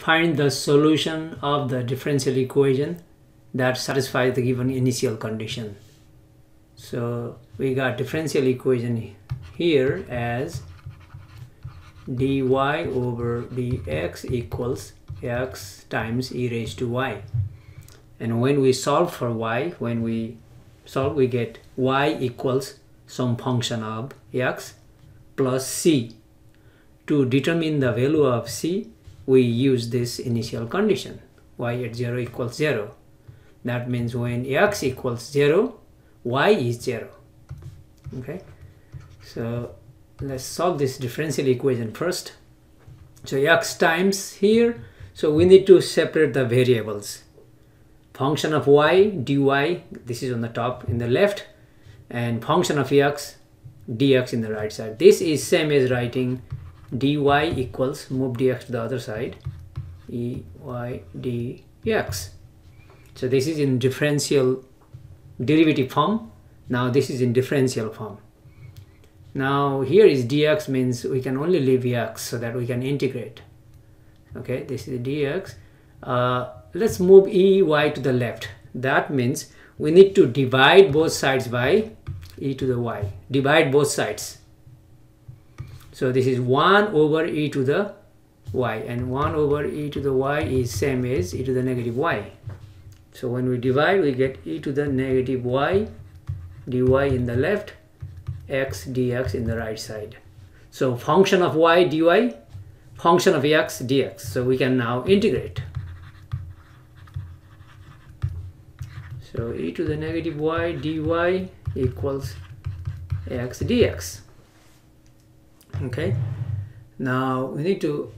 find the solution of the differential equation that satisfies the given initial condition. So we got differential equation here as dy over dx equals x times e raised to y. And when we solve for y, when we solve, we get y equals some function of x plus c. To determine the value of c, we use this initial condition, y at 0 equals 0. That means when x equals 0, y is 0. Okay, so let's solve this differential equation first. So x times here, so we need to separate the variables. Function of y, dy, this is on the top in the left, and function of x, dx in the right side. This is same as writing dy equals, move dx to the other side, e y dx. So this is in differential derivative form. Now this is in differential form. Now here is dx means we can only leave x so that we can integrate. Okay, this is dx. Uh, let's move ey to the left. That means we need to divide both sides by e to the y. Divide both sides. So this is 1 over e to the y and 1 over e to the y is same as e to the negative y. So when we divide we get e to the negative y dy in the left x dx in the right side. So function of y dy, function of x dx. So we can now integrate. So e to the negative y dy equals x dx. Okay. Now we need to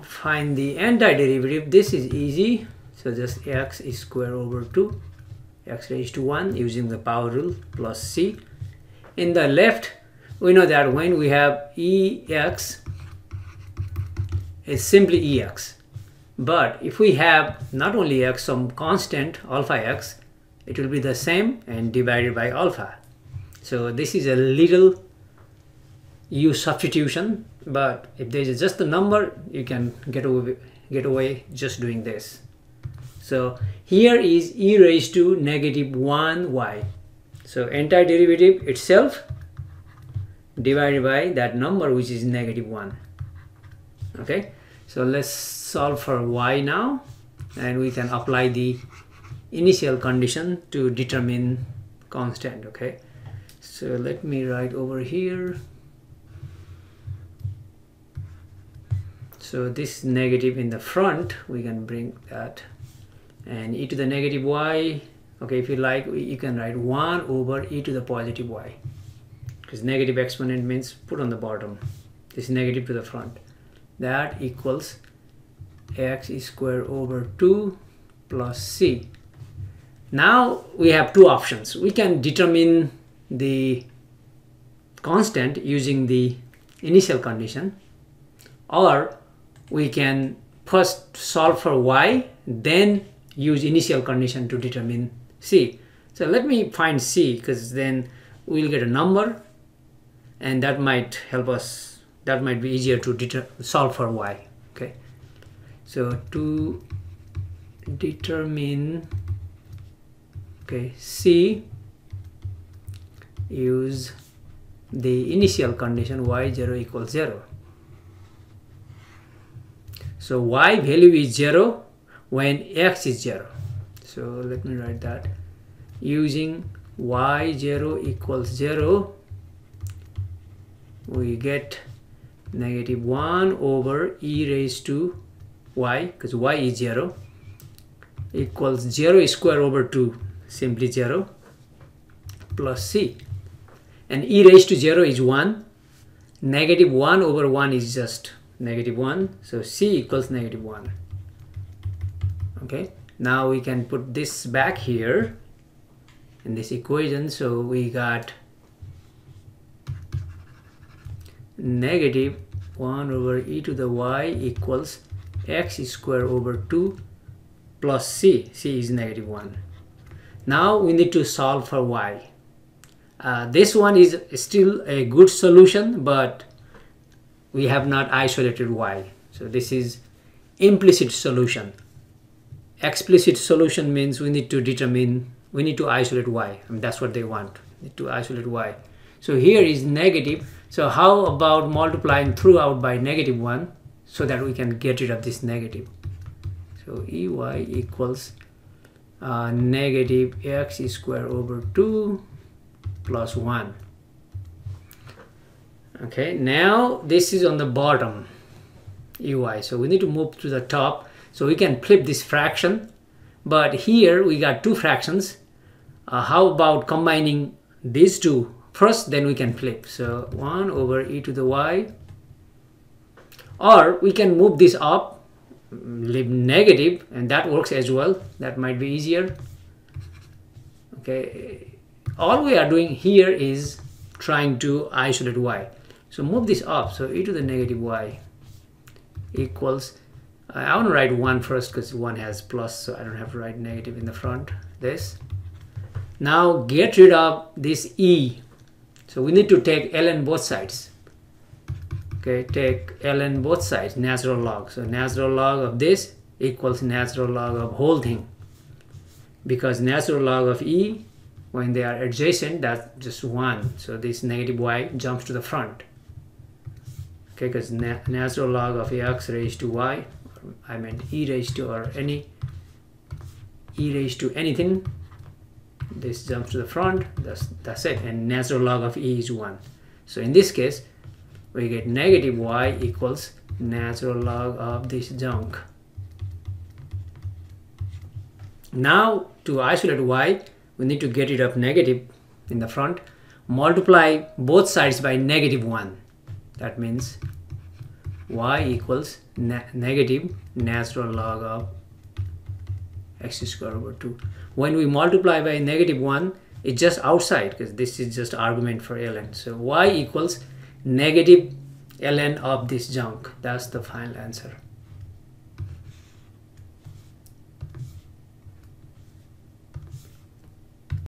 find the antiderivative. This is easy. So just x is square over 2 x raised to 1 using the power rule plus c in the left we know that when we have ex it's simply ex but if we have not only x some constant alpha x it will be the same and divided by alpha so this is a little u substitution but if there is just the number you can get away get away just doing this so here is e raised to negative 1 y so antiderivative itself divided by that number which is negative 1. Okay, so let's solve for y now and we can apply the initial condition to determine constant. Okay, so let me write over here. So this negative in the front, we can bring that. And e to the negative y okay if you like you can write 1 over e to the positive y. Because negative exponent means put on the bottom. This is negative to the front. That equals x squared over 2 plus c. Now we have two options. We can determine the constant using the initial condition or we can first solve for y then use initial condition to determine C. So let me find C because then we'll get a number and that might help us, that might be easier to solve for Y. Okay. So to determine, okay, C, use the initial condition y0 equals 0. So y value is 0 when x is 0 so let me write that. Using y0 equals 0 we get negative 1 over e raised to y because y is 0 equals 0 square over 2 simply 0 plus c. And e raised to 0 is 1 negative 1 over 1 is just negative 1 so c equals negative 1 okay now we can put this back here in this equation. So we got negative 1 over e to the y equals x square over 2 plus c. C is negative 1 now we need to solve for y. Uh, this one is still a good solution but we have not isolated y so this is implicit solution. Explicit solution means we need to determine, we need to isolate y. I mean, that's what they want, to isolate y. So here is negative. So how about multiplying throughout by negative 1 so that we can get rid of this negative. So ey equals uh, negative x square over 2 plus 1 okay now this is on the bottom ui so we need to move to the top. So we can flip this fraction. But here we got two fractions. Uh, how about combining these two? First then we can flip. So 1 over e to the y. Or we can move this up leave negative and that works as well. That might be easier. Okay all we are doing here is trying to isolate y so move this up so e to the negative y equals I want to write 1 first because 1 has plus so I don't have to write negative in the front this. Now get rid of this e so we need to take ln both sides. Okay take ln both sides natural log. So natural log of this equals natural log of whole thing. Because natural log of e when they are adjacent that's just one. So this negative y jumps to the front okay because na natural log of x raised to y I meant e raised to or any e raised to anything this jumps to the front that's that's it and natural log of e is 1 so in this case we get negative y equals natural log of this junk. Now to isolate y, we need to get rid of negative in the front. Multiply both sides by negative 1. That means y equals na negative natural log of x square over 2. When we multiply by negative 1, it's just outside because this is just argument for ln. So y equals negative ln of this junk that's the final answer